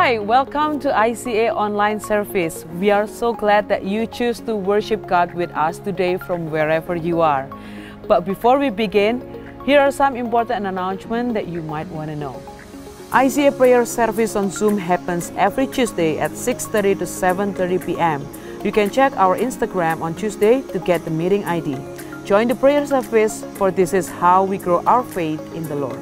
right, welcome to ICA online service. We are so glad that you choose to worship God with us today from wherever you are. But before we begin, here are some important announcements that you might want to know. ICA prayer service on Zoom happens every Tuesday at 6:30 to 7:30 p.m. You can check our Instagram on Tuesday to get the meeting ID. Join the prayer service for this is how we grow our faith in the Lord.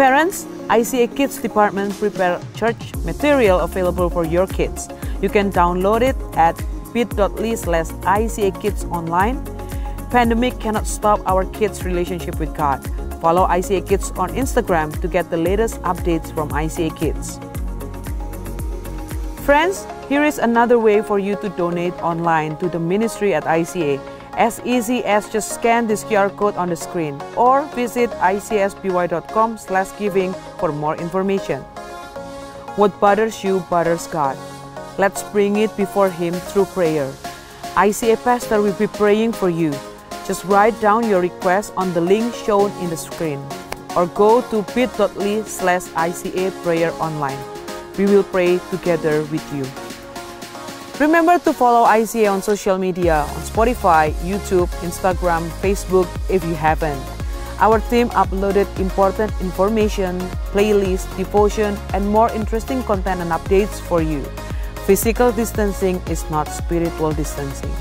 Parents, ICA Kids Department prepare church material available for your kids. You can download it at bit.ly slash ICA Kids Online. Pandemic cannot stop our kids' relationship with God. Follow ICA Kids on Instagram to get the latest updates from ICA Kids. Friends, here is another way for you to donate online to the ministry at ICA as easy as just scan this QR code on the screen or visit icasby.com slash giving for more information. What bothers you bothers God. Let's bring it before Him through prayer. ICA Pastor will be praying for you. Just write down your request on the link shown in the screen or go to bit.ly slash ICA prayer online. We will pray together with you. Remember to follow ICA on social media on Spotify, YouTube, Instagram, Facebook if you haven't. Our team uploaded important information, playlists, devotion, and more interesting content and updates for you. Physical distancing is not spiritual distancing.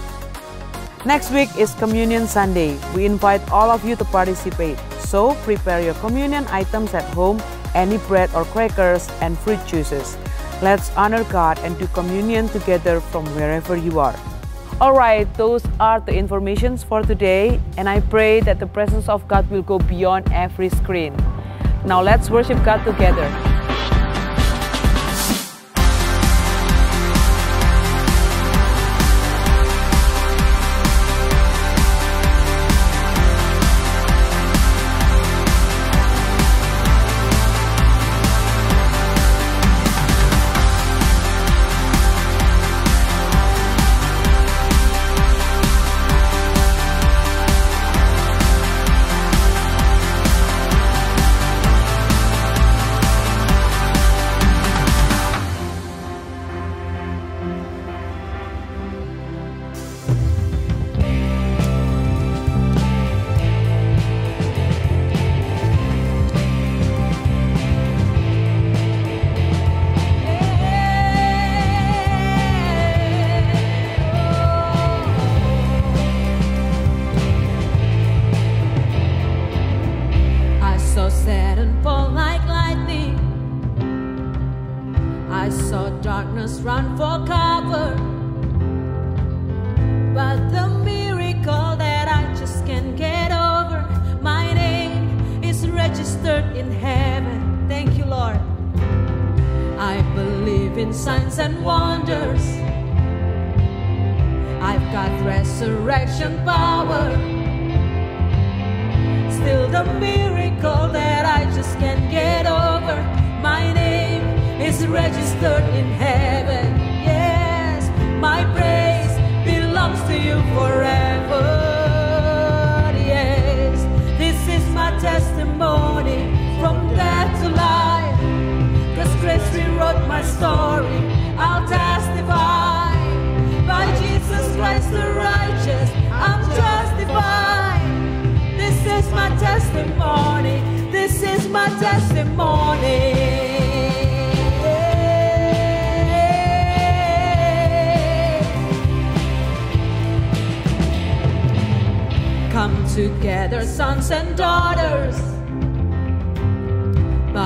Next week is Communion Sunday. We invite all of you to participate. So prepare your communion items at home, any bread or crackers, and fruit juices. Let's honor God and do communion together from wherever you are. All right, those are the informations for today, and I pray that the presence of God will go beyond every screen. Now let's worship God together.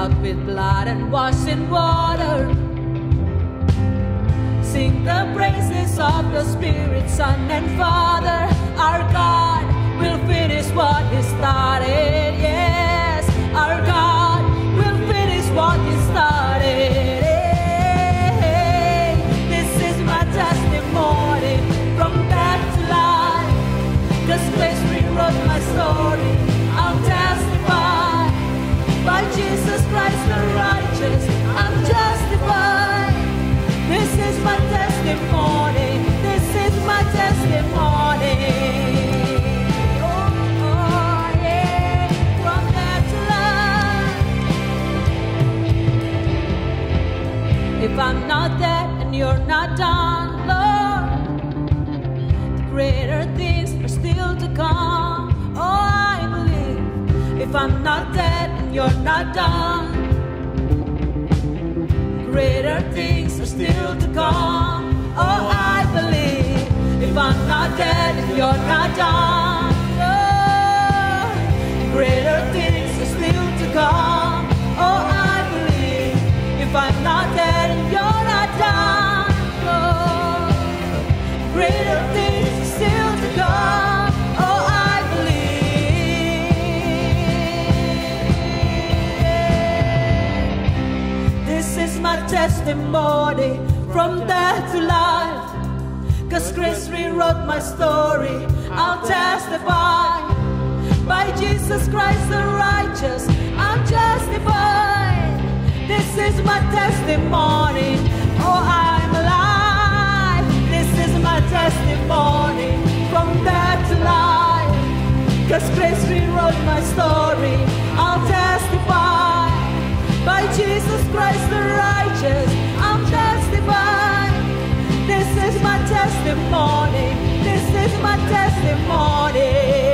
Bought with blood and washed in water. Sing the praises of the Spirit, Son, and Father. Our God will finish what He started. If I'm not dead and you're not done, greater things are still to come. Oh, I believe if I'm not dead and you're not done, Lord, greater things My testimony from death to life. Cause grace rewrote my story. I'll testify by Jesus Christ the righteous. I'm justified. This is my testimony. Oh, I'm alive. This is my testimony from death to life. Cause grace rewrote my story. I'll testify Jesus Christ the righteous. I'm justified. This is my testimony. This is my testimony.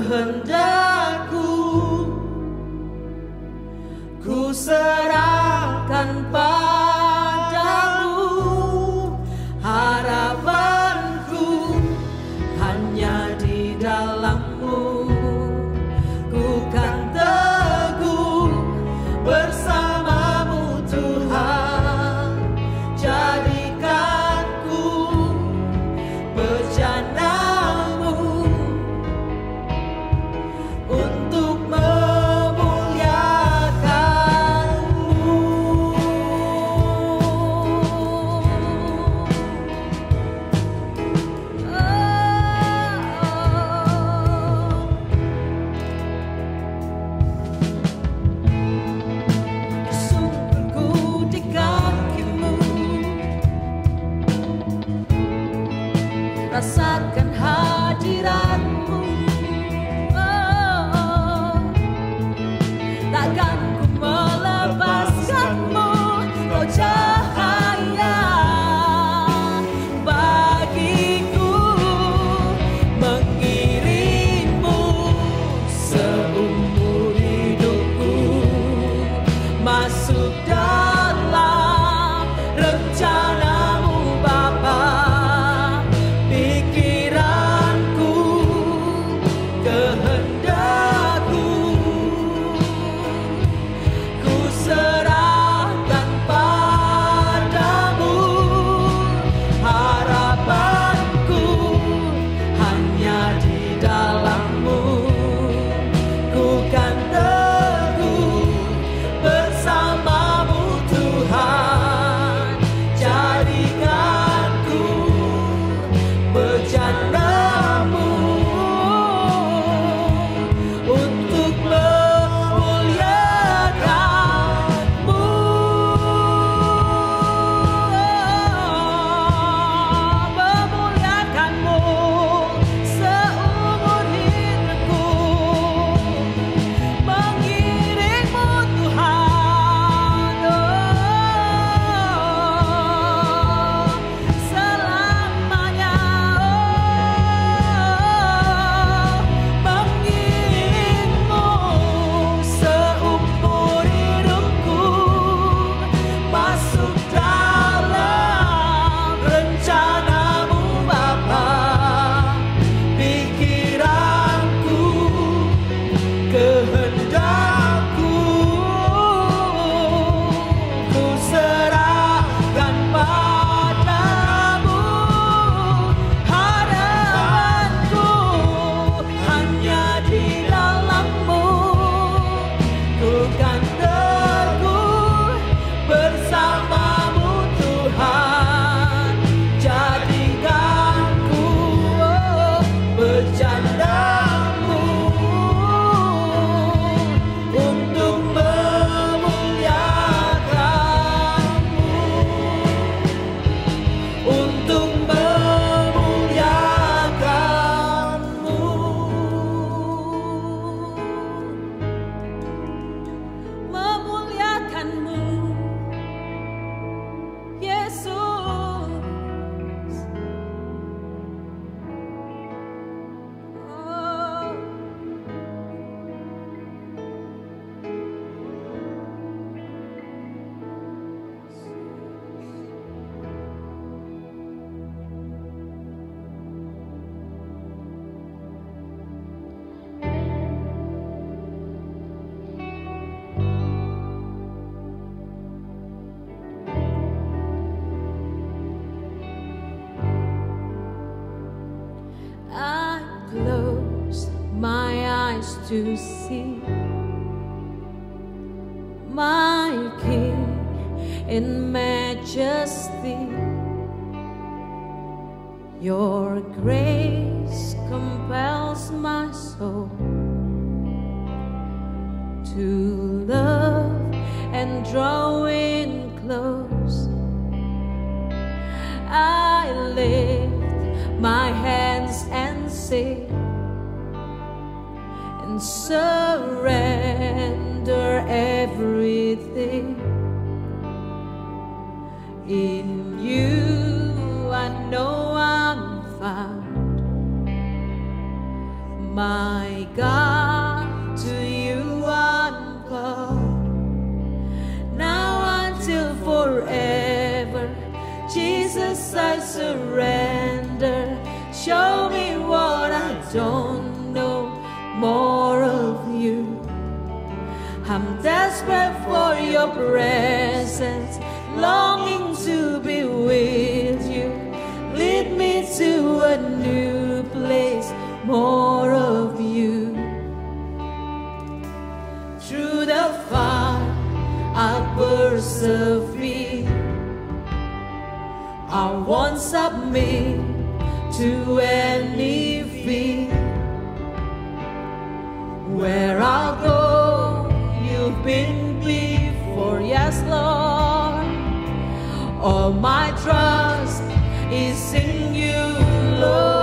很大。eyes to see my King in majesty. Your grace compels my soul to love and draw in close. I lift my hands and sing and surrender everything. In you I know I'm found, my God. your presence, longing to be with you. Lead me to a new place, more of you. Through the fire, I persevere. I won't submit to any fear. Where I'll go, you've been pleased. Lord, yes, Lord. All my trust is in you, Lord.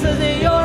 Jesus, you're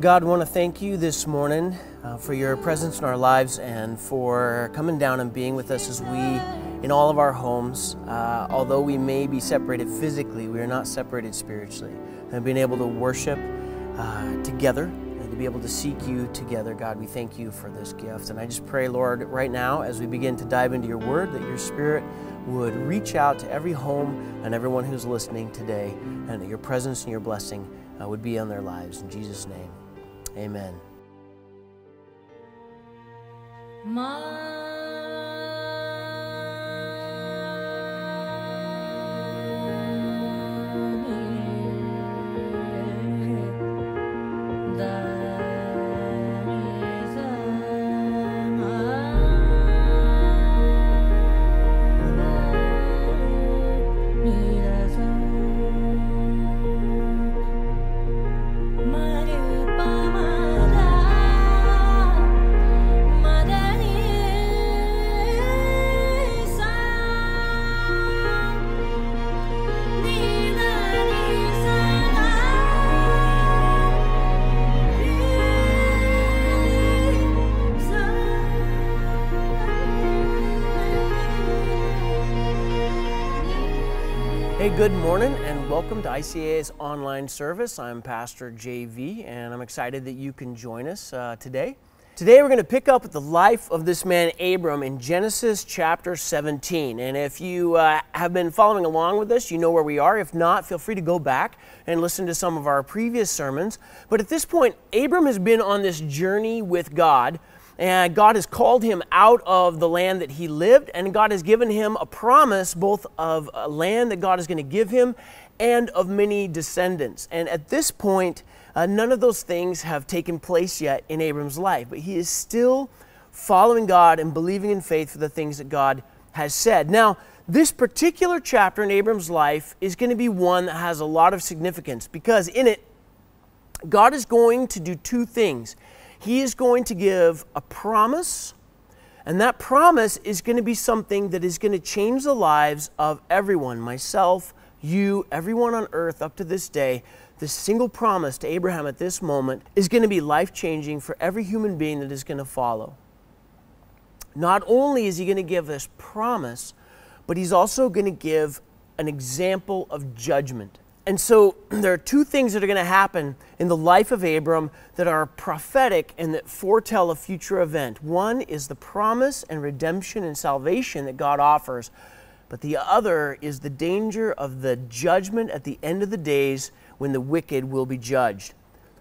Lord God, want to thank you this morning uh, for your presence in our lives and for coming down and being with us as we, in all of our homes, uh, although we may be separated physically, we are not separated spiritually. And being able to worship uh, together and to be able to seek you together, God, we thank you for this gift. And I just pray, Lord, right now, as we begin to dive into your word, that your spirit would reach out to every home and everyone who's listening today, and that your presence and your blessing uh, would be on their lives. In Jesus' name, amen. Good morning and welcome to ICA's online service. I'm Pastor JV and I'm excited that you can join us uh, today. Today we're going to pick up with the life of this man Abram in Genesis chapter 17. And if you uh, have been following along with us, you know where we are. If not, feel free to go back and listen to some of our previous sermons. But at this point, Abram has been on this journey with God and God has called him out of the land that he lived, and God has given him a promise both of a land that God is going to give him and of many descendants. And at this point, uh, none of those things have taken place yet in Abram's life, but he is still following God and believing in faith for the things that God has said. Now, this particular chapter in Abram's life is going to be one that has a lot of significance because in it, God is going to do two things. He is going to give a promise, and that promise is going to be something that is going to change the lives of everyone myself, you, everyone on earth up to this day. This single promise to Abraham at this moment is going to be life changing for every human being that is going to follow. Not only is he going to give this promise, but he's also going to give an example of judgment. And so there are two things that are going to happen in the life of Abram that are prophetic and that foretell a future event. One is the promise and redemption and salvation that God offers, but the other is the danger of the judgment at the end of the days when the wicked will be judged.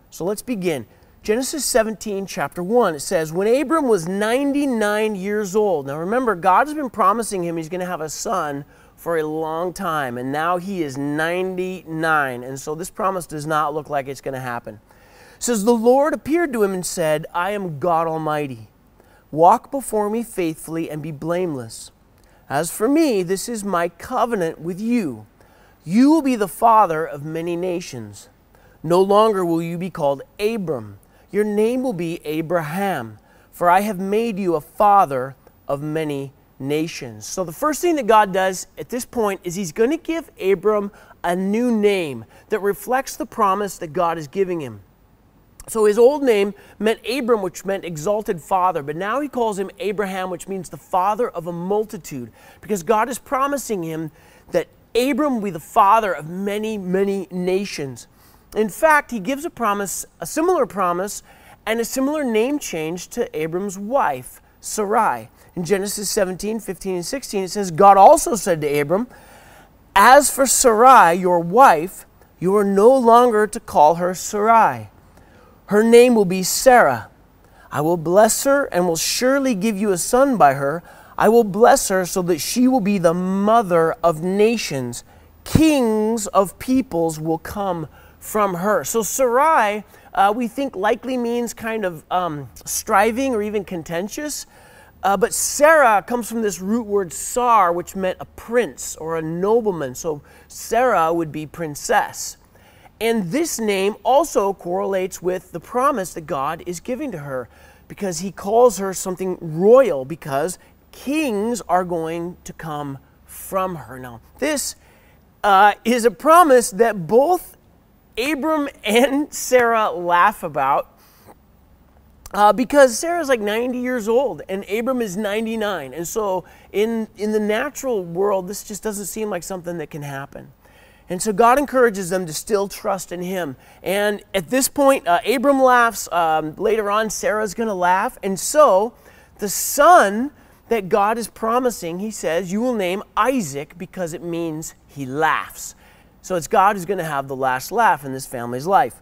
So let's begin. Genesis 17, chapter 1, it says, When Abram was 99 years old, now remember, God has been promising him he's going to have a son for a long time, and now he is 99. And so this promise does not look like it's going to happen. It says, The Lord appeared to him and said, I am God Almighty. Walk before me faithfully and be blameless. As for me, this is my covenant with you. You will be the father of many nations. No longer will you be called Abram. Your name will be Abraham, for I have made you a father of many nations. So the first thing that God does at this point is he's going to give Abram a new name that reflects the promise that God is giving him. So his old name meant Abram, which meant exalted father, but now he calls him Abraham, which means the father of a multitude, because God is promising him that Abram will be the father of many, many nations. In fact, he gives a promise, a similar promise, and a similar name change to Abram's wife, Sarai. In Genesis 17, 15, and 16, it says, God also said to Abram, As for Sarai, your wife, you are no longer to call her Sarai. Her name will be Sarah. I will bless her and will surely give you a son by her. I will bless her so that she will be the mother of nations. Kings of peoples will come from her. So Sarai, uh, we think likely means kind of um, striving or even contentious. Uh, but Sarah comes from this root word sar, which meant a prince or a nobleman. So Sarah would be princess. And this name also correlates with the promise that God is giving to her because he calls her something royal because kings are going to come from her. Now, this uh, is a promise that both Abram and Sarah laugh about uh, because Sarah's like 90 years old and Abram is 99. And so, in, in the natural world, this just doesn't seem like something that can happen. And so, God encourages them to still trust in Him. And at this point, uh, Abram laughs. Um, later on, Sarah's going to laugh. And so, the son that God is promising, He says, You will name Isaac because it means he laughs. So, it's God who's going to have the last laugh in this family's life.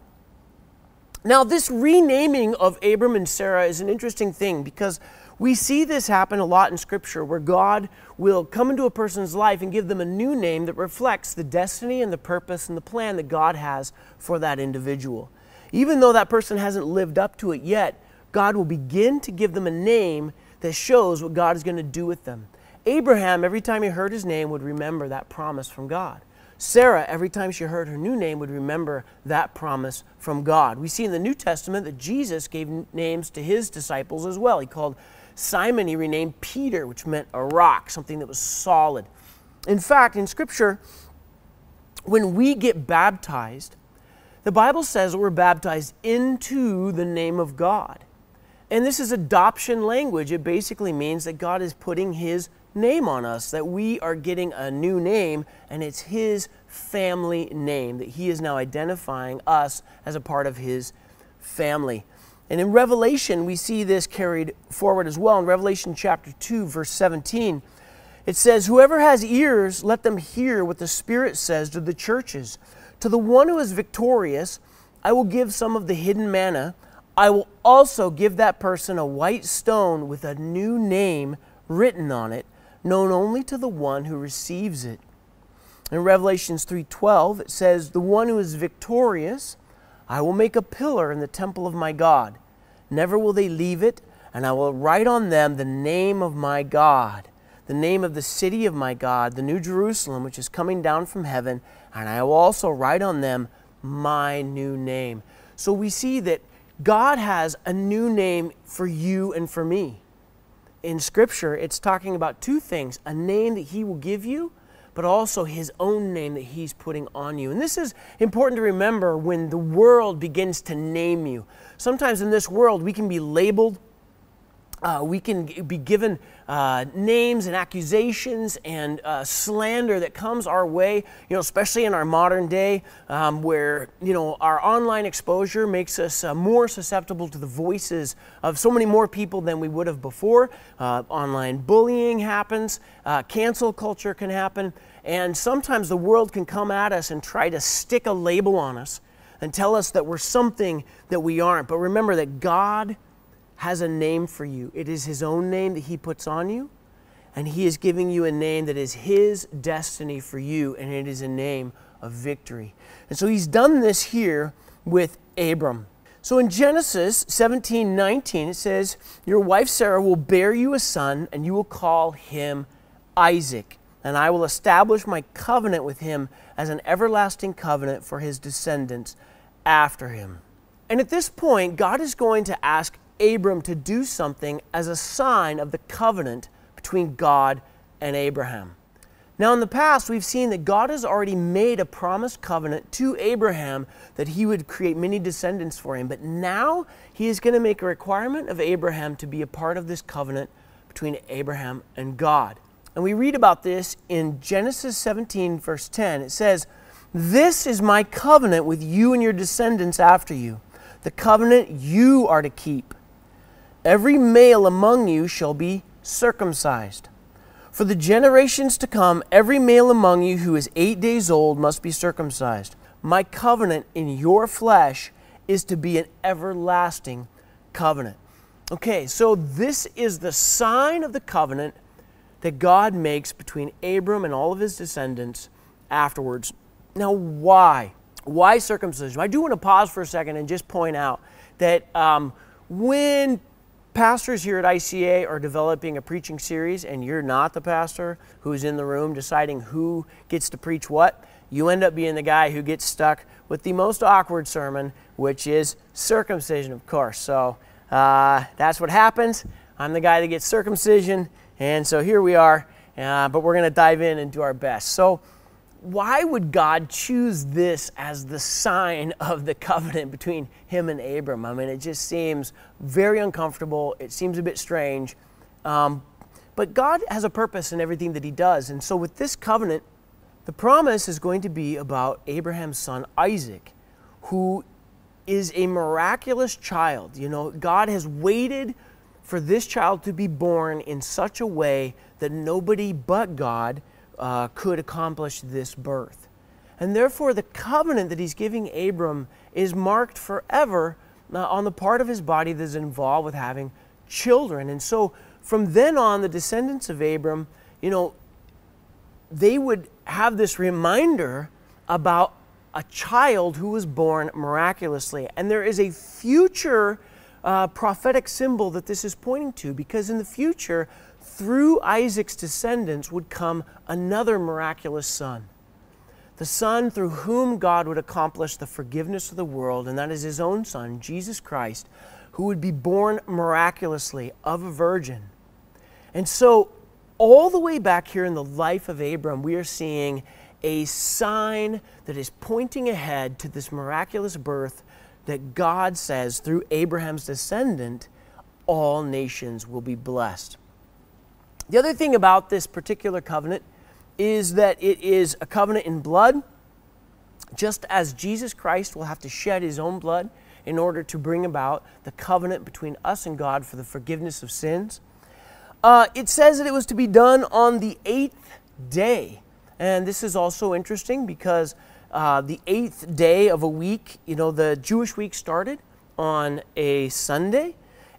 Now, this renaming of Abram and Sarah is an interesting thing because we see this happen a lot in Scripture where God will come into a person's life and give them a new name that reflects the destiny and the purpose and the plan that God has for that individual. Even though that person hasn't lived up to it yet, God will begin to give them a name that shows what God is going to do with them. Abraham, every time he heard his name, would remember that promise from God. Sarah, every time she heard her new name, would remember that promise from God. We see in the New Testament that Jesus gave names to his disciples as well. He called Simon, he renamed Peter, which meant a rock, something that was solid. In fact, in Scripture, when we get baptized, the Bible says we're baptized into the name of God. And this is adoption language. It basically means that God is putting his name on us, that we are getting a new name, and it's His family name, that He is now identifying us as a part of His family. And in Revelation, we see this carried forward as well. In Revelation chapter 2, verse 17, it says, Whoever has ears, let them hear what the Spirit says to the churches. To the one who is victorious, I will give some of the hidden manna. I will also give that person a white stone with a new name written on it known only to the one who receives it. In Revelations 3:12 it says, "The one who is victorious, I will make a pillar in the temple of my God. Never will they leave it, and I will write on them the name of my God, the name of the city of my God, the new Jerusalem which is coming down from heaven, and I will also write on them my new name." So we see that God has a new name for you and for me in Scripture, it's talking about two things a name that He will give you, but also His own name that He's putting on you. And this is important to remember when the world begins to name you. Sometimes in this world, we can be labeled uh, we can be given uh, names and accusations and uh, slander that comes our way, you know, especially in our modern day um, where, you know, our online exposure makes us uh, more susceptible to the voices of so many more people than we would have before. Uh, online bullying happens, uh, cancel culture can happen, and sometimes the world can come at us and try to stick a label on us and tell us that we're something that we aren't. But remember that God has a name for you. It is His own name that He puts on you, and He is giving you a name that is His destiny for you, and it is a name of victory. And so He's done this here with Abram. So in Genesis 17 19, it says, Your wife Sarah will bear you a son, and you will call him Isaac. And I will establish my covenant with him as an everlasting covenant for his descendants after him. And at this point, God is going to ask Abram to do something as a sign of the covenant between God and Abraham. Now, in the past, we've seen that God has already made a promised covenant to Abraham that he would create many descendants for him. But now he is going to make a requirement of Abraham to be a part of this covenant between Abraham and God. And we read about this in Genesis 17, verse 10. It says, This is my covenant with you and your descendants after you, the covenant you are to keep. Every male among you shall be circumcised. For the generations to come, every male among you who is eight days old must be circumcised. My covenant in your flesh is to be an everlasting covenant. Okay, so this is the sign of the covenant that God makes between Abram and all of his descendants afterwards. Now, why? Why circumcision? I do want to pause for a second and just point out that um, when pastors here at ICA are developing a preaching series and you're not the pastor who's in the room deciding who gets to preach what, you end up being the guy who gets stuck with the most awkward sermon, which is circumcision, of course. So uh, that's what happens. I'm the guy that gets circumcision, and so here we are, uh, but we're going to dive in and do our best. So why would God choose this as the sign of the covenant between him and Abram? I mean, it just seems very uncomfortable. It seems a bit strange. Um, but God has a purpose in everything that he does. And so, with this covenant, the promise is going to be about Abraham's son Isaac, who is a miraculous child. You know, God has waited for this child to be born in such a way that nobody but God uh, could accomplish this birth. And therefore, the covenant that he's giving Abram is marked forever uh, on the part of his body that is involved with having children. And so, from then on, the descendants of Abram, you know, they would have this reminder about a child who was born miraculously. And there is a future uh, prophetic symbol that this is pointing to because in the future, through Isaac's descendants would come another miraculous son. The son through whom God would accomplish the forgiveness of the world, and that is his own son, Jesus Christ, who would be born miraculously of a virgin. And so, all the way back here in the life of Abram, we are seeing a sign that is pointing ahead to this miraculous birth that God says through Abraham's descendant, all nations will be blessed. The other thing about this particular covenant is that it is a covenant in blood, just as Jesus Christ will have to shed his own blood in order to bring about the covenant between us and God for the forgiveness of sins. Uh, it says that it was to be done on the eighth day. And this is also interesting because uh, the eighth day of a week, you know, the Jewish week started on a Sunday.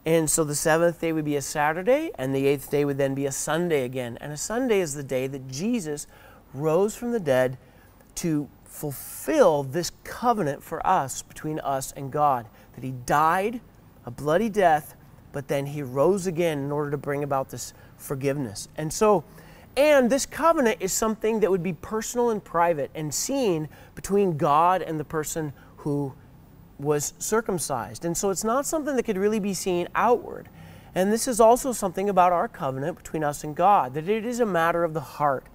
And so the seventh day would be a Saturday, and the eighth day would then be a Sunday again. And a Sunday is the day that Jesus rose from the dead to fulfill this covenant for us between us and God. That he died a bloody death, but then he rose again in order to bring about this forgiveness. And so and this covenant is something that would be personal and private and seen between God and the person who was circumcised. And so it's not something that could really be seen outward. And this is also something about our covenant between us and God, that it is a matter of the heart.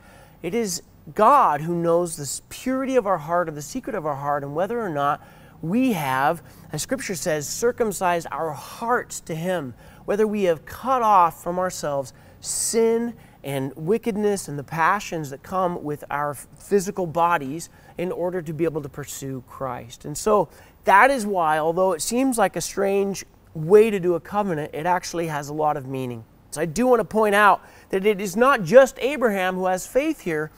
It is God who knows the purity of our heart or the secret of our heart and whether or not we have, as Scripture says, circumcised our hearts to Him, whether we have cut off from ourselves sin and wickedness and the passions that come with our physical bodies in order to be able to pursue Christ. And so that is why, although it seems like a strange way to do a covenant, it actually has a lot of meaning. So I do want to point out that it is not just Abraham who has faith here,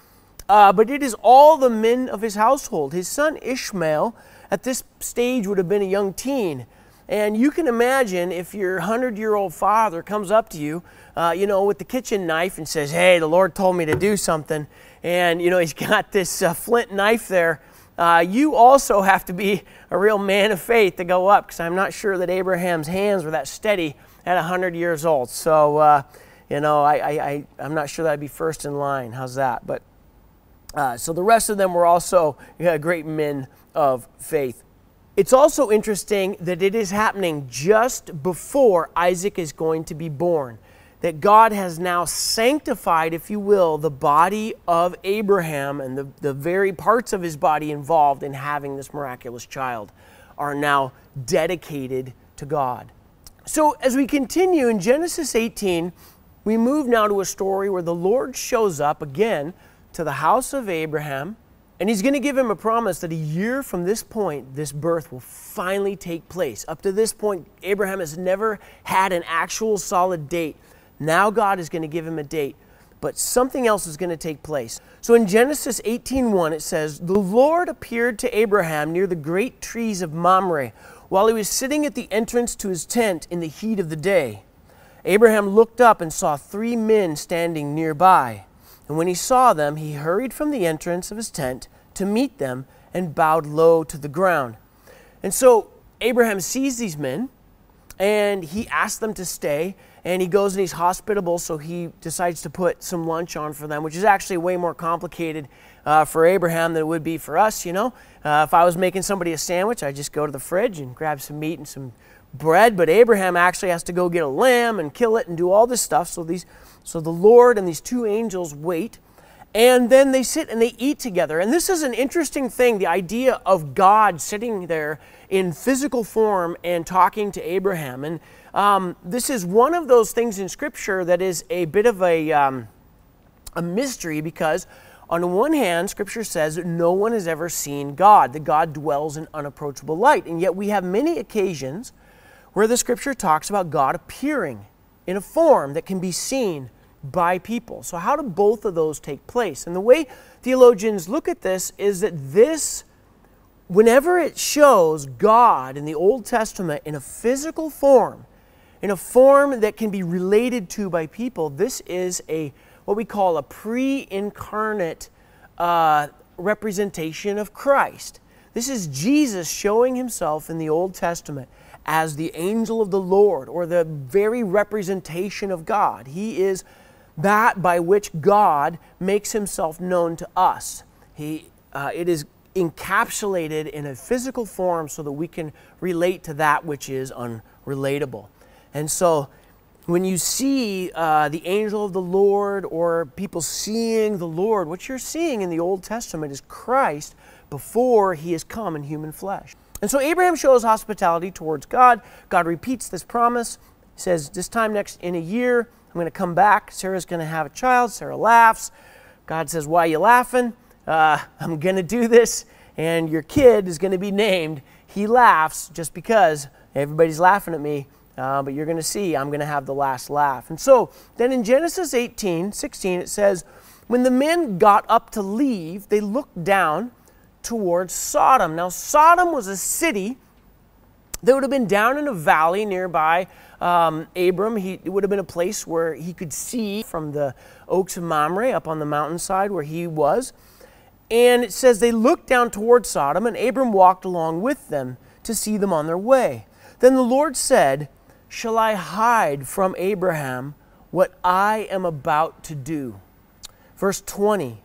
uh, but it is all the men of his household. His son Ishmael, at this stage, would have been a young teen. And you can imagine if your 100 year old father comes up to you, uh, you know, with the kitchen knife and says, Hey, the Lord told me to do something. And, you know, he's got this uh, flint knife there. Uh, you also have to be a real man of faith to go up because I'm not sure that Abraham's hands were that steady at 100 years old. So, uh, you know, I, I, I, am not sure that I'd be first in line. How's that? But uh, so the rest of them were also great men of faith. It's also interesting that it is happening just before Isaac is going to be born. That God has now sanctified, if you will, the body of Abraham and the, the very parts of his body involved in having this miraculous child are now dedicated to God. So, as we continue in Genesis 18, we move now to a story where the Lord shows up again to the house of Abraham and he's going to give him a promise that a year from this point, this birth will finally take place. Up to this point, Abraham has never had an actual solid date. Now God is going to give him a date, but something else is going to take place. So in Genesis 18:1 it says, "The Lord appeared to Abraham near the great trees of Mamre, while he was sitting at the entrance to his tent in the heat of the day. Abraham looked up and saw three men standing nearby." And when he saw them, he hurried from the entrance of his tent to meet them and bowed low to the ground. And so Abraham sees these men and he asks them to stay. And he goes and he's hospitable, so he decides to put some lunch on for them, which is actually way more complicated uh, for Abraham than it would be for us, you know. Uh, if I was making somebody a sandwich, I'd just go to the fridge and grab some meat and some bread. But Abraham actually has to go get a lamb and kill it and do all this stuff. So these so the Lord and these two angels wait. And then they sit and they eat together. And this is an interesting thing the idea of God sitting there in physical form and talking to Abraham. And um, this is one of those things in Scripture that is a bit of a, um, a mystery because, on the one hand, Scripture says no one has ever seen God, that God dwells in unapproachable light. And yet we have many occasions where the Scripture talks about God appearing in a form that can be seen by people. So, how do both of those take place? And the way theologians look at this is that this, whenever it shows God in the Old Testament in a physical form, in a form that can be related to by people, this is a what we call a pre-incarnate uh, representation of Christ. This is Jesus showing himself in the Old Testament as the angel of the Lord or the very representation of God. He is that by which God makes himself known to us. He, uh, it is encapsulated in a physical form so that we can relate to that which is unrelatable. And so when you see uh, the angel of the Lord or people seeing the Lord, what you're seeing in the Old Testament is Christ before he has come in human flesh. And so Abraham shows hospitality towards God. God repeats this promise. He says, This time next in a year, going to come back. Sarah's going to have a child. Sarah laughs. God says, Why are you laughing? Uh, I'm going to do this, and your kid is going to be named. He laughs just because everybody's laughing at me, uh, but you're going to see I'm going to have the last laugh. And so then in Genesis 18 16, it says, When the men got up to leave, they looked down towards Sodom. Now, Sodom was a city that would have been down in a valley nearby um, Abram, he, it would have been a place where he could see from the oaks of Mamre up on the mountainside where he was. And it says they looked down toward Sodom, and Abram walked along with them to see them on their way. Then the Lord said, Shall I hide from Abraham what I am about to do? Verse 20.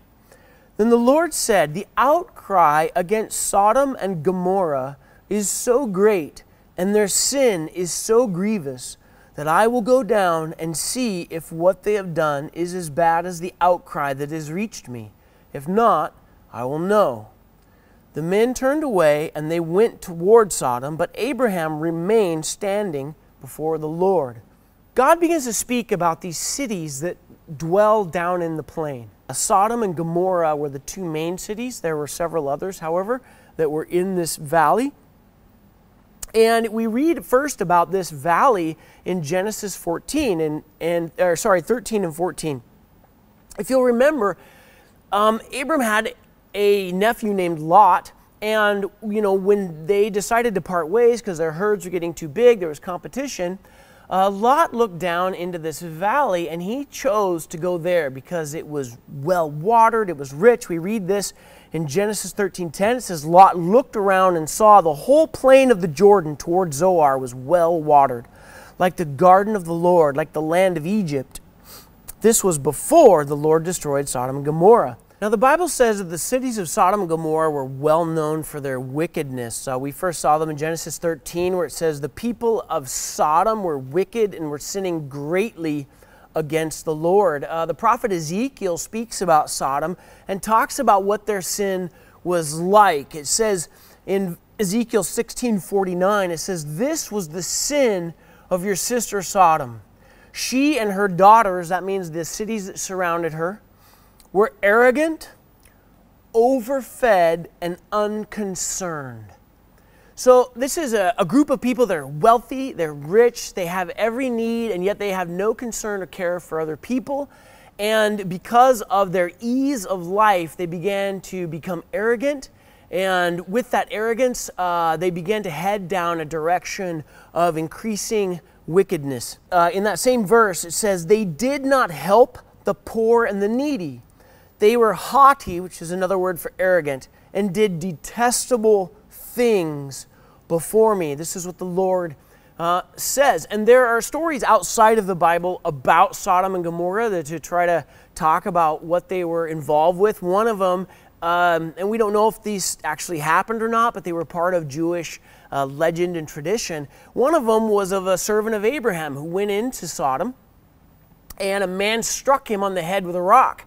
Then the Lord said, The outcry against Sodom and Gomorrah is so great and their sin is so grievous that I will go down and see if what they have done is as bad as the outcry that has reached me. If not, I will know. The men turned away and they went toward Sodom, but Abraham remained standing before the Lord. God begins to speak about these cities that dwell down in the plain. Uh, Sodom and Gomorrah were the two main cities. There were several others, however, that were in this valley. And we read first about this valley in Genesis 14 and, and or sorry, 13 and 14. If you'll remember, um, Abram had a nephew named Lot, and you know when they decided to part ways because their herds were getting too big, there was competition. Uh, Lot looked down into this valley and he chose to go there because it was well watered, it was rich. We read this in Genesis 13:10 it says Lot looked around and saw the whole plain of the Jordan toward Zoar was well watered like the garden of the Lord like the land of Egypt. This was before the Lord destroyed Sodom and Gomorrah. Now the Bible says that the cities of Sodom and Gomorrah were well known for their wickedness. Uh, we first saw them in Genesis 13 where it says the people of Sodom were wicked and were sinning greatly against the Lord. Uh, the prophet Ezekiel speaks about Sodom and talks about what their sin was like. It says in Ezekiel 16:49 it says this was the sin of your sister Sodom. She and her daughters, that means the cities that surrounded her, were arrogant, overfed and unconcerned. So, this is a, a, group of people that are wealthy, they're rich, they have every need, and yet they have no concern or care for other people. And because of their ease of life, they began to become arrogant. And with that arrogance, uh, they began to head down a direction of increasing wickedness. Uh, in that same verse, it says, They did not help the poor and the needy. They were haughty, which is another word for arrogant, and did detestable things before me. This is what the Lord uh, says. And there are stories outside of the Bible about Sodom and Gomorrah that, to try to talk about what they were involved with. One of them, um, and we don't know if these actually happened or not, but they were part of Jewish uh, legend and tradition. One of them was of a servant of Abraham who went into Sodom, and a man struck him on the head with a rock.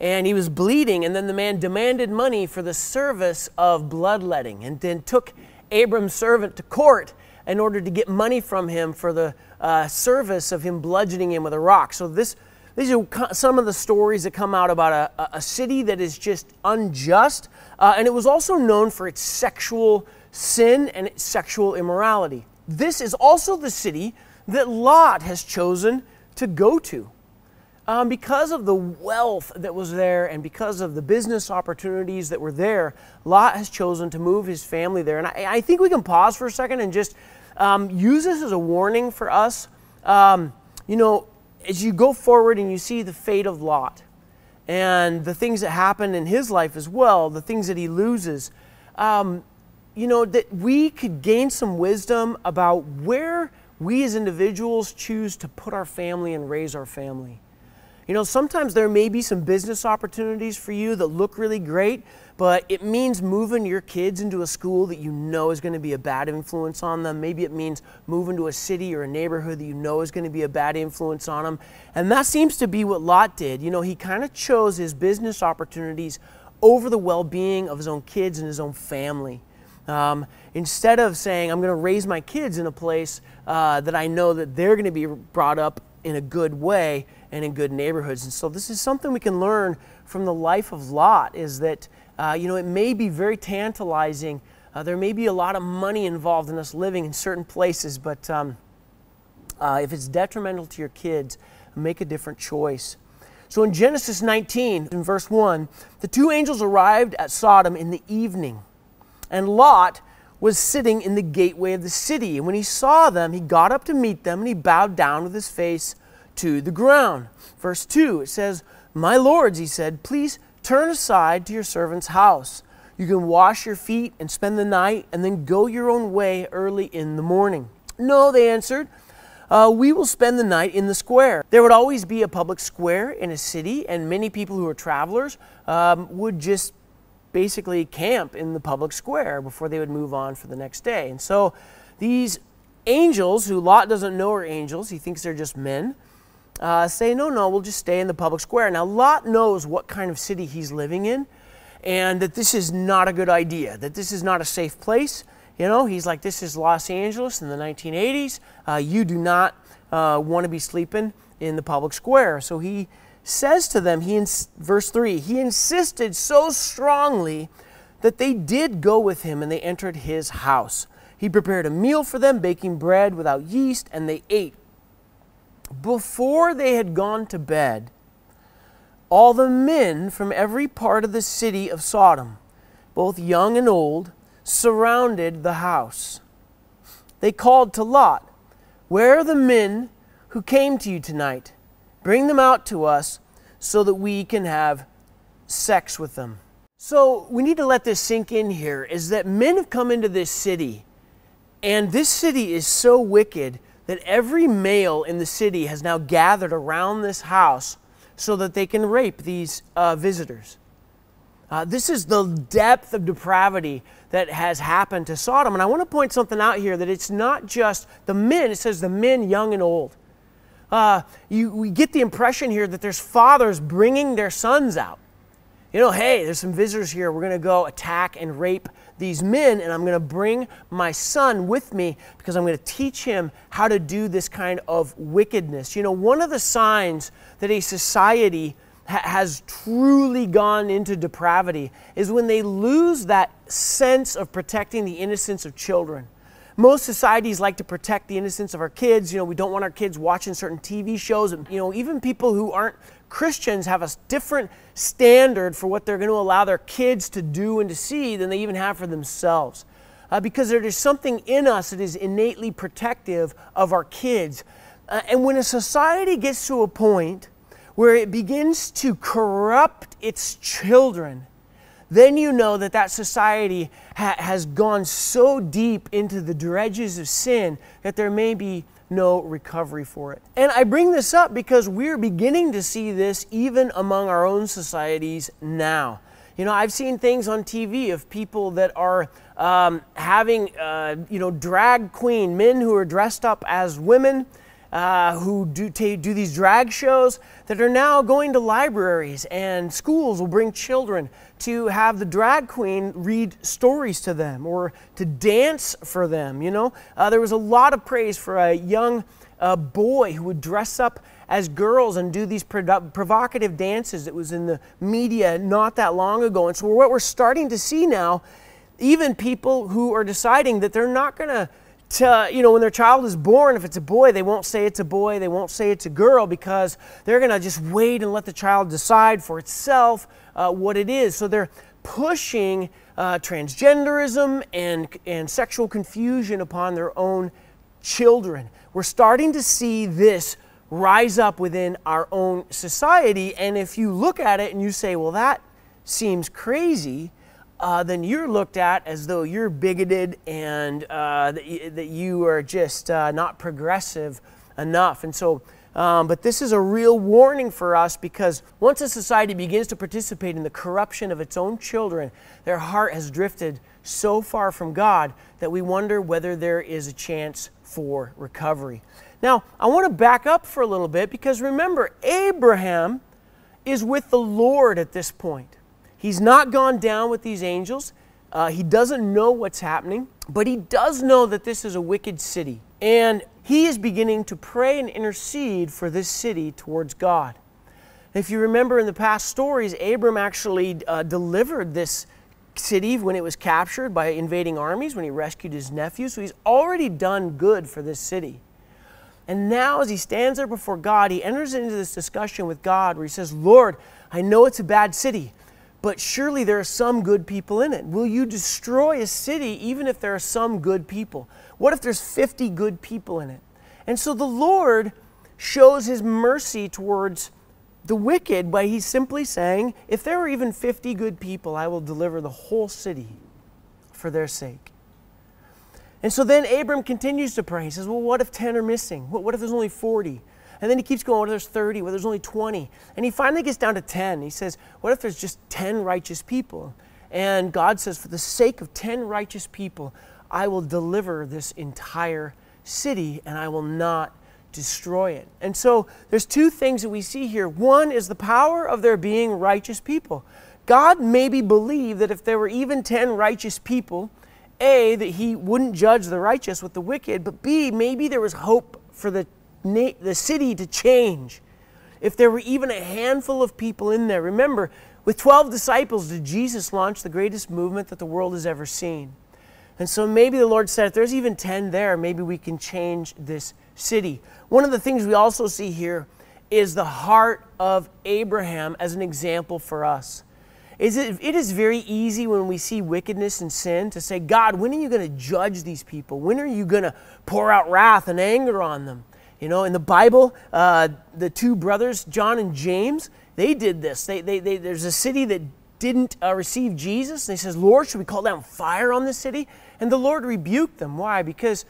and he was bleeding. And then the man demanded money for the service of bloodletting and then took Abram's servant to court in order to get money from him for the uh, service of him bludgeoning him with a rock. So, this, these are some of the stories that come out about a, a city that is just unjust. Uh, and it was also known for its sexual sin and its sexual immorality. This is also the city that Lot has chosen to go to. Um, because of the wealth that was there and because of the business opportunities that were there, Lot has chosen to move his family there. And I, I think we can pause for a second and just um, use this as a warning for us. Um, you know, as you go forward and you see the fate of Lot and the things that happen in his life as well, the things that he loses, um, you know, that we could gain some wisdom about where we as individuals choose to put our family and raise our family. You know, sometimes there may be some business opportunities for you that look really great, but it means moving your kids into a school that you know is going to be a bad influence on them. Maybe it means moving to a city or a neighborhood that you know is going to be a bad influence on them. And that seems to be what Lot did. You know, he kind of chose his business opportunities over the well being of his own kids and his own family. Um, instead of saying, I'm going to raise my kids in a place uh, that I know that they're going to be brought up in a good way and in good neighborhoods. And so this is something we can learn from the life of Lot is that, uh, you know, it may be very tantalizing. Uh, there may be a lot of money involved in us living in certain places, but um, uh, if it's detrimental to your kids, make a different choice. So in Genesis 19, in verse 1, the two angels arrived at Sodom in the evening, and Lot was sitting in the gateway of the city. And when he saw them, he got up to meet them, and he bowed down with his face to the ground. Verse 2, it says, My lords, he said, please turn aside to your servant's house. You can wash your feet and spend the night, and then go your own way early in the morning. No, they answered, uh, we will spend the night in the square. There would always be a public square in a city, and many people who are travelers um, would just basically camp in the public square before they would move on for the next day. And so these angels, who Lot doesn't know are angels, he thinks they're just men, uh, say, no, no, we'll just stay in the public square. Now, Lot knows what kind of city he's living in and that this is not a good idea, that this is not a safe place. You know, he's like, this is Los Angeles in the 1980s. Uh, you do not uh, want to be sleeping in the public square. So he says to them, he ins- verse 3, he insisted so strongly that they did go with him and they entered his house. He prepared a meal for them, baking bread without yeast, and they ate before they had gone to bed, all the men from every part of the city of Sodom, both young and old, surrounded the house. They called to Lot, Where are the men who came to you tonight? Bring them out to us so that we can have sex with them. So we need to let this sink in here is that men have come into this city, and this city is so wicked that every male in the city has now gathered around this house so that they can rape these uh, visitors. Uh, this is the depth of depravity that has happened to Sodom. And I want to point something out here that it's not just the men, it says the men, young and old. Uh, you, we get the impression here that there's fathers bringing their sons out. You know, hey, there's some visitors here. We're going to go attack and rape these men, and I'm going to bring my son with me because I'm going to teach him how to do this kind of wickedness. You know, one of the signs that a society ha- has truly gone into depravity is when they lose that sense of protecting the innocence of children. Most societies like to protect the innocence of our kids. You know, we don't want our kids watching certain TV shows. And, you know, even people who aren't Christians have a different standard for what they're going to allow their kids to do and to see than they even have for themselves. Uh, because there is something in us that is innately protective of our kids. Uh, and when a society gets to a point where it begins to corrupt its children, then you know that that society ha- has gone so deep into the dredges of sin that there may be no recovery for it. And I bring this up because we're beginning to see this even among our own societies now. You know, I've seen things on TV of people that are um, having, uh, you know, drag queen men who are dressed up as women. uh, who do, do these drag shows that are now going to libraries and schools will bring children to have the drag queen read stories to them or to dance for them. You know, uh, there was a lot of praise for a young uh, boy who would dress up as girls and do these provocative dances that was in the media not that long ago. And so, what we're starting to see now, even people who are deciding that they're not going to to, you know, when their child is born, if it's a boy, they won't say it's a boy, they won't say it's a girl because they're going to just wait and let the child decide for itself uh, what it is. So they're pushing uh, transgenderism and, and sexual confusion upon their own children. We're starting to see this rise up within our own society. And if you look at it and you say, well, that seems crazy, uh, then you're looked at as though you're bigoted and uh, that, you, are just uh, not progressive enough. And so, um, but this is a real warning for us because once a society begins to participate in the corruption of its own children, their heart has drifted so far from God that we wonder whether there is a chance for recovery. Now, I want to back up for a little bit because remember, Abraham is with the Lord at this point. He's not gone down with these angels. Uh, he doesn't know what's happening, but he does know that this is a wicked city. And he is beginning to pray and intercede for this city towards God. If you remember in the past stories, Abram actually uh, delivered this city when it was captured by invading armies, when he rescued his nephew. So he's already done good for this city. And now, as he stands there before God, he enters into this discussion with God where he says, Lord, I know it's a bad city, but surely there are some good people in it. Will you destroy a city even if there are some good people? What if there's 50 good people in it? And so the Lord shows his mercy towards the wicked by he's simply saying, if there are even 50 good people, I will deliver the whole city for their sake. And so then Abram continues to pray. He says, Well, what if 10 are missing? What, if there's only 40? And then he keeps going, what if there's 30? What if there's only 20? And he finally gets down to 10. He says, What if there's just 10 righteous people? And God says, For the sake of 10 righteous people, I will deliver this entire city and I will not destroy it. And so there's two things that we see here. One is the power of there being righteous people. God maybe believed that if there were even 10 righteous people, A, that he wouldn't judge the righteous with the wicked, but B, maybe there was hope for the the city to change. If there were even a handful of people in there. Remember, with 12 disciples, did Jesus launch the greatest movement that the world has ever seen? And so maybe the Lord said, if there's even 10 there, maybe we can change this city. One of the things we also see here is the heart of Abraham as an example for us. Is it, it is very easy when we see wickedness and sin to say, God, when are you going to judge these people? When are you going to pour out wrath and anger on them? You know, in the Bible, uh, the two brothers, John and James, they did this. They, they, they, there's a city that didn't uh, receive Jesus. And they says, Lord, should we call down fire on this city? And the Lord rebuked them. Why? Because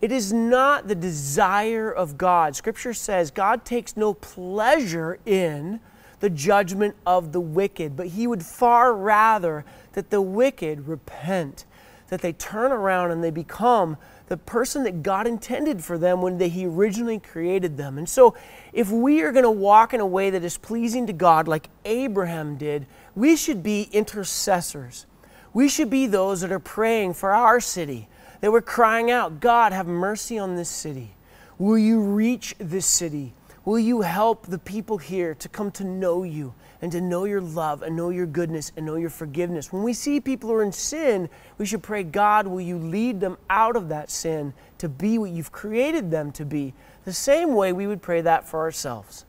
it is not the desire of God. Scripture says God takes no pleasure in the judgment of the wicked, but He would far rather that the wicked repent, that they turn around and they become the person that God intended for them when they, He originally created them. And so, if we are going to walk in a way that is pleasing to God, like Abraham did, we should be intercessors. We should be those that are praying for our city, that we're crying out, God, have mercy on this city. Will you reach this city? Will you help the people here to come to know you? and to know your love and know your goodness and know your forgiveness. When we see people who are in sin, we should pray, God, will you lead them out of that sin to be what you've created them to be? The same way we would pray that for ourselves.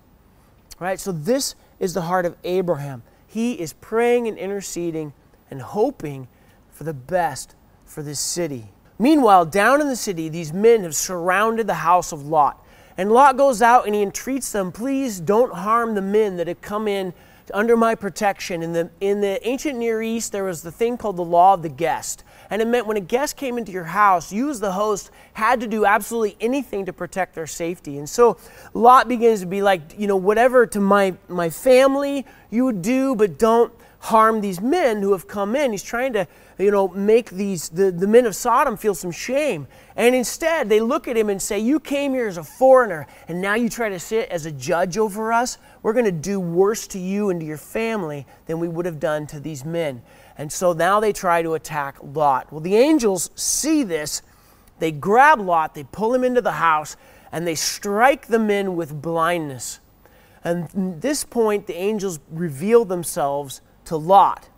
Right? So, this is the heart of Abraham. He is praying and interceding and hoping for the best for this city. Meanwhile, down in the city, these men have surrounded the house of Lot. And Lot goes out and he entreats them, please don't harm the men that have come in under my protection. In the, in the ancient Near East, there was the thing called the law of the guest. And it meant when a guest came into your house, you as the host had to do absolutely anything to protect their safety. And so Lot begins to be like, you know, whatever to my, my family you would do, but don't harm these men who have come in. He's trying to, you know, make these the, the men of Sodom feel some shame. And instead they look at him and say, You came here as a foreigner, and now you try to sit as a judge over us? We're going to do worse to you and to your family than we would have done to these men. And so now they try to attack Lot. Well, the angels see this. They grab Lot, they pull him into the house, and they strike the men with blindness. And at this point, the angels reveal themselves to Lot.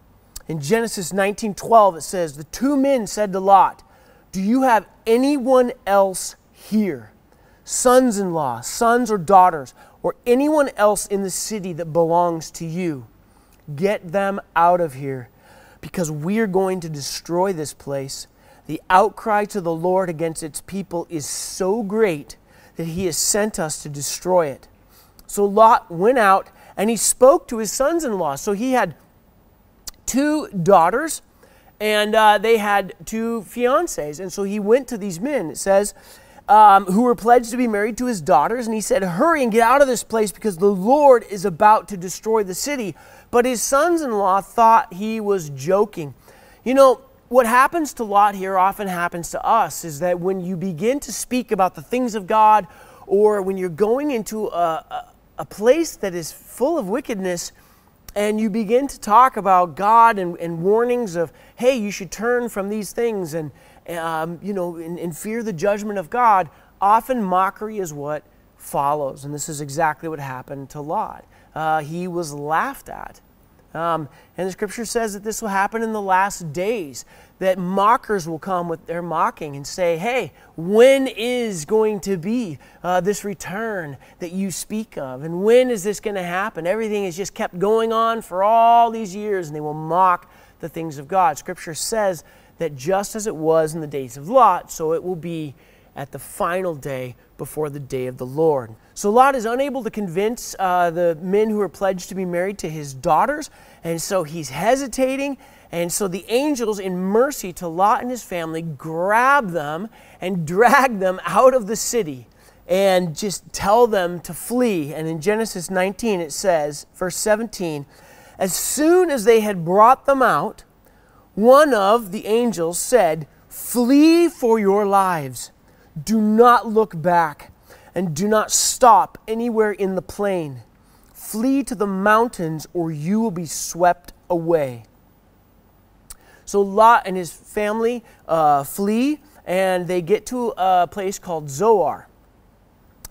In Genesis 19:12 it says, "The two men said to Lot, "Do you have anyone else here? Sons-in-law, sons or daughters, or anyone else in the city that belongs to you? Get them out of here, because we are going to destroy this place." The outcry to the Lord against its people is so great that he has sent us to destroy it. So Lot went out and he spoke to his sons in law. So he had two daughters and uh, they had two fiancés. And so he went to these men, it says, um, who were pledged to be married to his daughters. And he said, Hurry and get out of this place because the Lord is about to destroy the city. But his sons in law thought he was joking. You know, what happens to Lot here often happens to us is that when you begin to speak about the things of God or when you're going into a, a, a place that is full of wickedness, and you begin to talk about God and, and warnings of, hey, you should turn from these things and, um, you know, and, and fear the judgment of God, often mockery is what follows. And this is exactly what happened to Lot. Uh, he was laughed at. Um, and the scripture says that this will happen in the last days, that mockers will come with their mocking and say, Hey, when is going to be uh, this return that you speak of? And when is this going to happen? Everything has just kept going on for all these years, and they will mock the things of God. Scripture says that just as it was in the days of Lot, so it will be at the final day before the day of the Lord. So Lot is unable to convince uh, the men who are pledged to be married to his daughters, and so he's hesitating. And so the angels, in mercy to Lot and his family, grab them and drag them out of the city and just tell them to flee. And in Genesis 19, it says, verse 17, as soon as they had brought them out, one of the angels said, Flee for your lives. Do not look back and do not stop anywhere in the plain. Flee to the mountains or you will be swept away. So Lot and his family uh, flee and they get to a place called Zoar.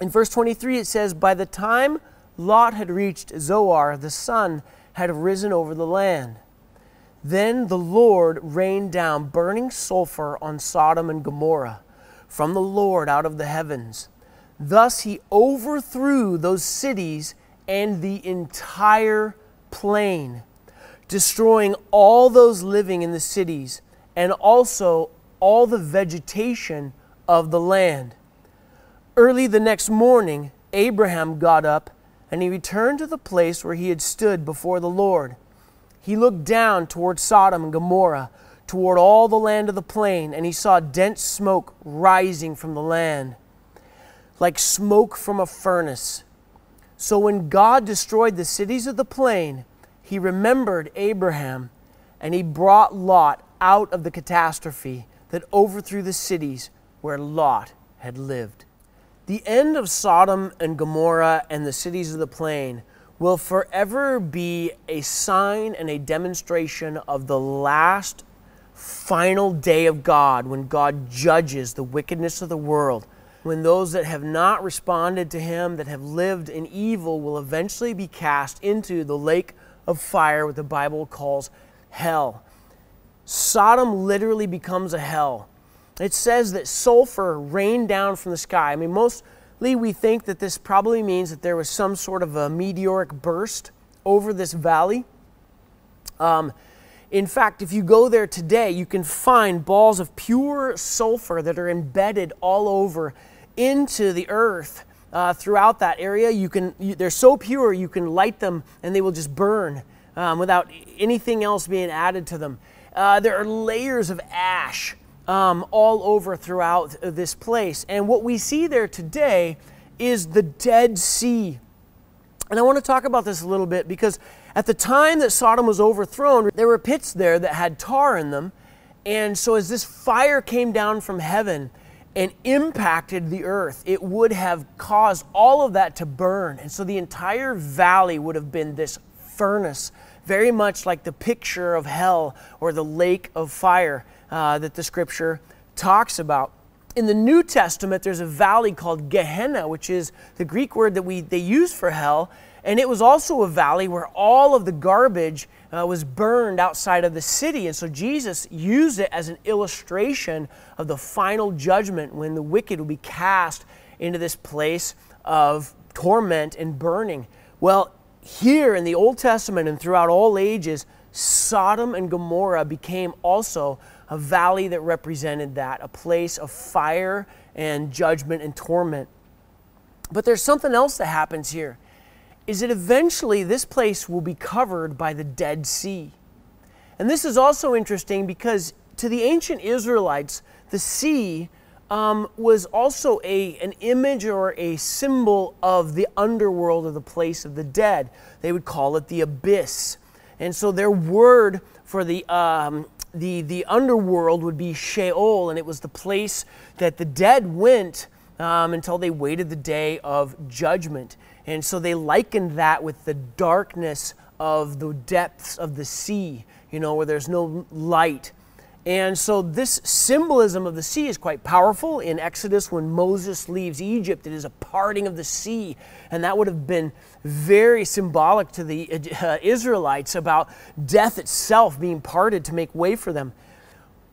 In verse 23, it says, By the time Lot had reached Zoar, the sun had risen over the land. Then the Lord rained down burning sulfur on Sodom and Gomorrah from the Lord out of the heavens. Thus he overthrew those cities and the entire plain, destroying all those living in the cities and also all the vegetation of the land. Early the next morning, Abraham got up and he returned to the place where he had stood before the Lord. He looked down toward Sodom and Gomorrah toward all the land of the plain, and he saw dense smoke rising from the land, like smoke from a furnace. So when God destroyed the cities of the plain, he remembered Abraham, and he brought Lot out of the catastrophe that overthrew the cities where Lot had lived. The end of Sodom and Gomorrah and the cities of the plain will forever be a sign and a demonstration of the last final day of God when God judges the wickedness of the world, when those that have not responded to Him, that have lived in evil, will eventually be cast into the lake of fire, what the Bible calls hell. Sodom literally becomes a hell. It says that sulfur rained down from the sky. I mean, mostly we think that this probably means that there was some sort of a meteoric burst over this valley. Um, in fact, if you go there today, you can find balls of pure sulfur that are embedded all over into the earth uh, throughout that area. You can, you, they're so pure you can light them and they will just burn um, without anything else being added to them. uh, there are layers of ash um, all over throughout this place. And what we see there today is the Dead Sea. And I want to talk about this a little bit because at the time that Sodom was overthrown, there were pits there that had tar in them. And so as this fire came down from heaven and impacted the earth, it would have caused all of that to burn. And so the entire valley would have been this furnace, very much like the picture of hell or the lake of fire uh, that the scripture talks about. In the New Testament, there's a valley called Gehenna, which is the Greek word that we, they use for hell. And it was also a valley where all of the garbage uh, was burned outside of the city. And so Jesus used it as an illustration of the final judgment when the wicked will be cast into this place of torment and burning. Well, here in the Old Testament and throughout all ages, Sodom and Gomorrah became also a valley that represented that, a place of fire and judgment and torment. But there's something else that happens here. Is that eventually this place will be covered by the Dead Sea. And this is also interesting because to the ancient Israelites, the sea um, was also a, an image or a symbol of the underworld or the place of the dead. They would call it the abyss. And so their word for the, um, the, the underworld would be Sheol, and it was the place that the dead went um, until they waited the day of judgment. And so they likened that with the darkness of the depths of the sea, you know, where there's no light. And so this symbolism of the sea is quite powerful. In Exodus, when Moses leaves Egypt, it is a parting of the sea. And that would have been very symbolic to the uh, Israelites about death itself being parted to make way for them.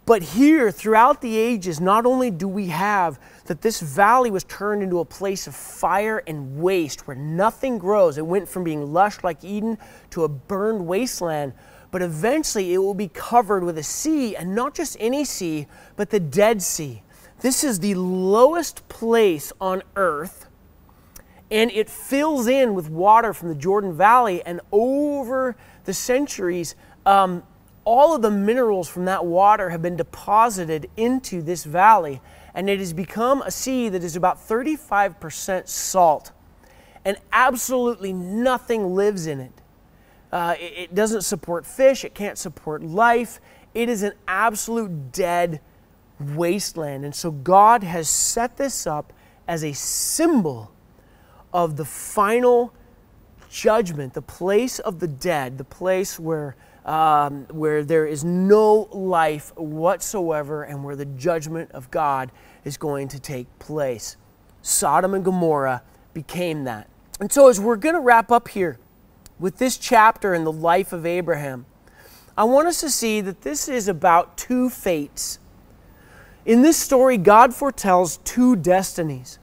But here, throughout the ages, not only do we have that this valley was turned into a place of fire and waste where nothing grows, it went from being lush like Eden to a burned wasteland but eventually it will be covered with a sea, and not just any sea, but the Dead Sea. This is the lowest place on earth, and it fills in with water from the Jordan Valley, and over the centuries, um, all of the minerals from that water have been deposited into this valley, and it has become a sea that is about 35% salt, and absolutely nothing lives in it. Uh, it, it doesn't support fish, it can't support life. It is an absolute dead wasteland. And so God has set this up as a symbol of the final judgment, the place of the dead, the place where, um, where there is no life whatsoever and where the judgment of God is going to take place. Sodom and Gomorrah became that. And so, as we're going to wrap up here, with this chapter in the life of Abraham, I want us to see that this is about two fates. In this story, God foretells two destinies.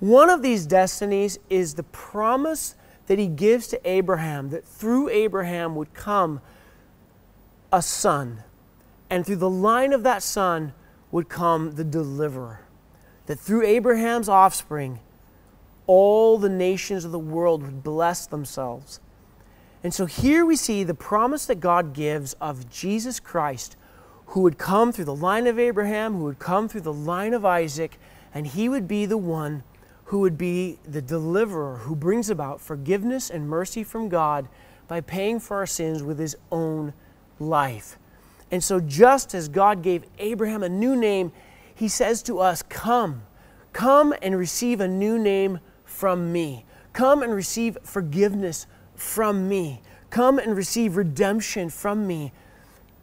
One of these destinies is the promise that he gives to Abraham that through Abraham would come a son, and through the line of that son would come the deliverer. That through Abraham's offspring, all the nations of the world would bless themselves. And so here we see the promise that God gives of Jesus Christ, who would come through the line of Abraham, who would come through the line of Isaac, and he would be the one who would be the deliverer who brings about forgiveness and mercy from God by paying for our sins with his own life. And so, just as God gave Abraham a new name, he says to us, Come, come and receive a new name from me. Come and receive forgiveness from me. Come and receive redemption from me.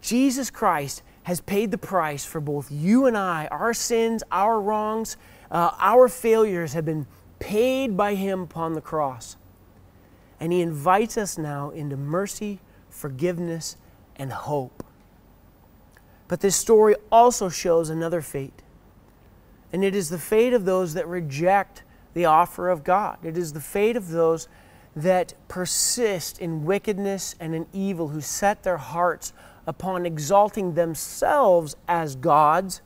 Jesus Christ has paid the price for both you and I. Our sins, our wrongs, uh, our failures have been paid by Him upon the cross. And He invites us now into mercy, forgiveness, and hope. But this story also shows another fate. And it is the fate of those that reject the offer of God. It is the fate of those that persist in wickedness and in evil, who set their hearts upon exalting themselves as gods,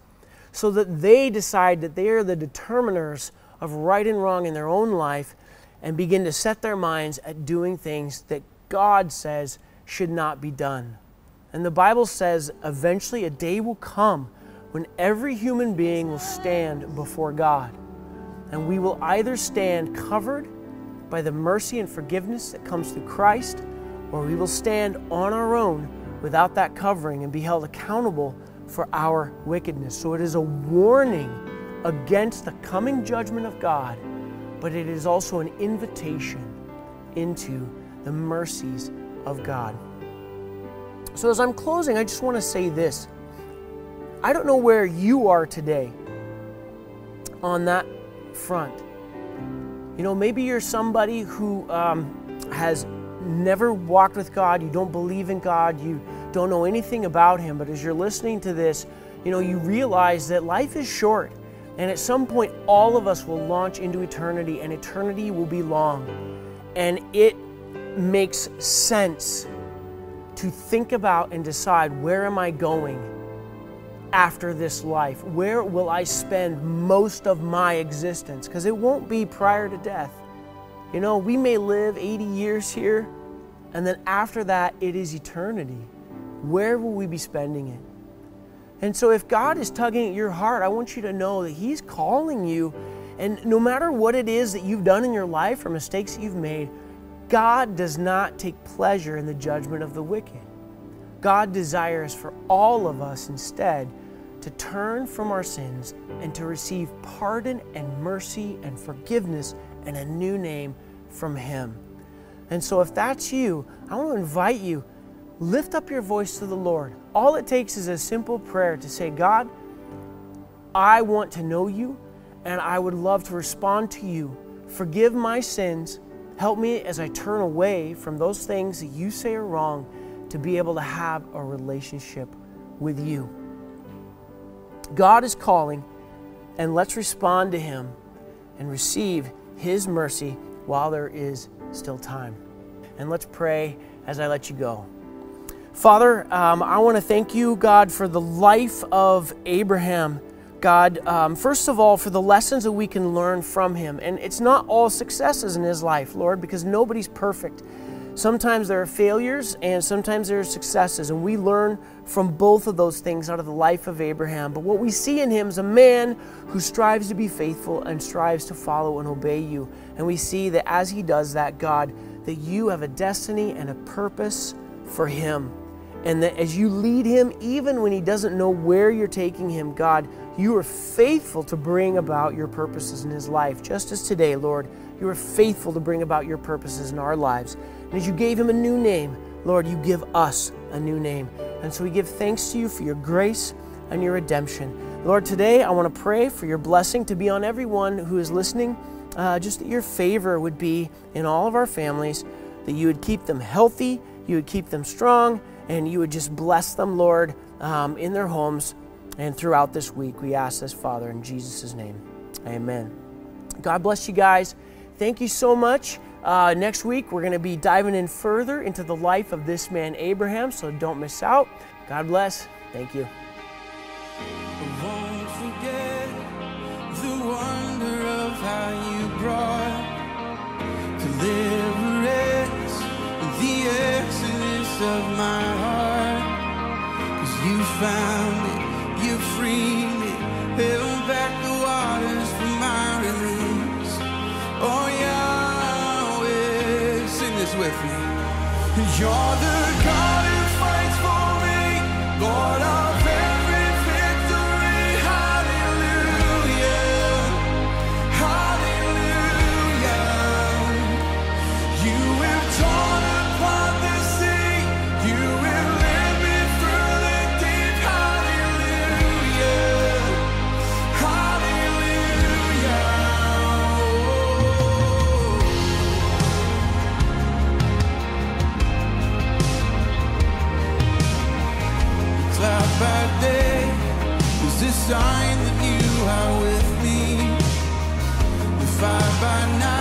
so that they decide that they are the determiners of right and wrong in their own life and begin to set their minds at doing things that God says should not be done. And the Bible says eventually a day will come when every human being will stand before God. And we will either stand covered by the mercy and forgiveness that comes through Christ, or we will stand on our own without that covering and be held accountable for our wickedness. So it is a warning against the coming judgment of God, but it is also an invitation into the mercies of God. So as I'm closing, I just want to say this. I don't know where you are today on that front. You know, maybe you're somebody who um, has never walked with God, you don't believe in God, you don't know anything about Him, but as you're listening to this, you know, you realize that life is short. And at some point, all of us will launch into eternity, and eternity will be long. And it makes sense to think about and decide where am I going after this life? Where will I spend most of my existence? Because it won't be prior to death. You know, we may live 80 years here, and then after that, it is eternity. Where will we be spending it? And so, if God is tugging at your heart, I want you to know that He's calling you. And no matter what it is that you've done in your life or mistakes that you've made, God does not take pleasure in the judgment of the wicked. God desires for all of us instead to turn from our sins and to receive pardon and mercy and forgiveness and a new name from Him. And so, if that's you, I want to invite you lift up your voice to the Lord. All it takes is a simple prayer to say, God, I want to know you and I would love to respond to you. Forgive my sins. Help me as I turn away from those things that you say are wrong to be able to have a relationship with you. God is calling, and let's respond to Him and receive His mercy while there is still time. And let's pray as I let you go. Father, um, I want to thank you, God, for the life of Abraham. God, um, first of all, for the lessons that we can learn from him. And it's not all successes in his life, Lord, because nobody's perfect. Sometimes there are failures and sometimes there are successes, and we learn from both of those things out of the life of Abraham. But what we see in him is a man who strives to be faithful and strives to follow and obey you. And we see that as he does that, God, that you have a destiny and a purpose for him. And that as you lead him, even when he doesn't know where you're taking him, God, you are faithful to bring about your purposes in his life. Just as today, Lord, you are faithful to bring about your purposes in our lives. And as you gave him a new name, Lord, you give us a new name. And so we give thanks to you for your grace and your redemption. Lord, today I want to pray for your blessing to be on everyone who is listening. Uh, just that your favor would be in all of our families, that you would keep them healthy, you would keep them strong, and you would just bless them, Lord, um, in their homes and throughout this week. We ask this, Father, in Jesus' name. Amen. God bless you guys. Thank you so much. Uh, next week, we're going to be diving in further into the life of this man, Abraham, so don't miss out. God bless. Thank you. you of my heart. Cause you found it, you freed me, held back the waters for my release. Oh, Yahweh, sing this with me. You're the God who fights for me, Lord sign that you are with me. if I by night.